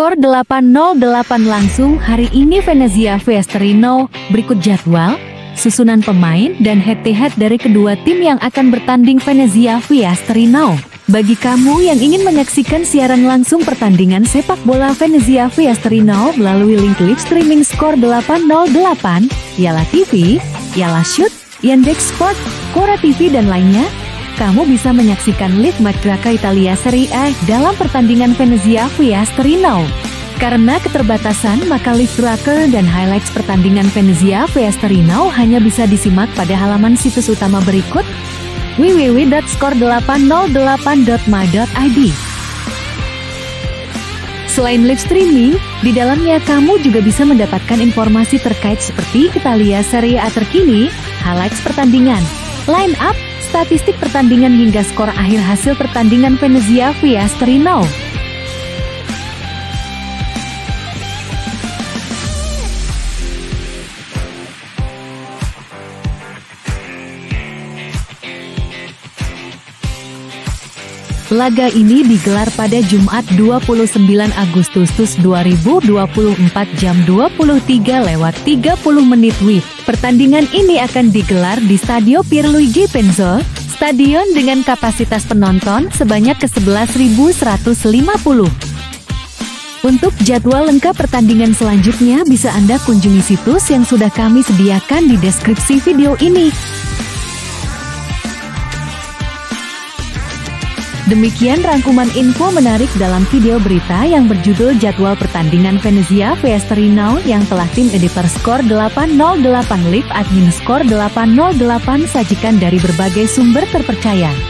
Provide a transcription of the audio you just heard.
Skor 808 langsung hari ini Venezia vs Torino. Berikut jadwal, susunan pemain dan head-to-head dari kedua tim yang akan bertanding Venezia vs Torino. Bagi kamu yang ingin menyaksikan siaran langsung pertandingan sepak bola Venezia vs Torino melalui link live streaming Skor 808, Yala TV, Yala Shoot, Yandex Sport, Kora TV dan lainnya, kamu bisa menyaksikan live match Draka Italia Serie A dalam pertandingan Venezia vs Torino. Karena keterbatasan, maka live tracker dan highlights pertandingan Venezia vs Torino hanya bisa disimak pada halaman situs utama berikut www.score808.my.id Selain live streaming, di dalamnya kamu juga bisa mendapatkan informasi terkait seperti Italia Serie A terkini, highlights pertandingan, line up, statistik pertandingan hingga skor akhir hasil pertandingan Venezia vs Torino. Laga ini digelar pada Jumat 29 Agustus 2024 jam 23 lewat 30 menit WIB. Pertandingan ini akan digelar di Stadio Pierluigi Penzo, stadion dengan kapasitas penonton sebanyak ke 11.150. Untuk jadwal lengkap pertandingan selanjutnya bisa Anda kunjungi situs yang sudah kami sediakan di deskripsi video ini. Demikian rangkuman info menarik dalam video berita yang berjudul Jadwal Pertandingan Venezia vs Torino yang telah tim editor Skor 808 Live Admin Skor 808 sajikan dari berbagai sumber terpercaya.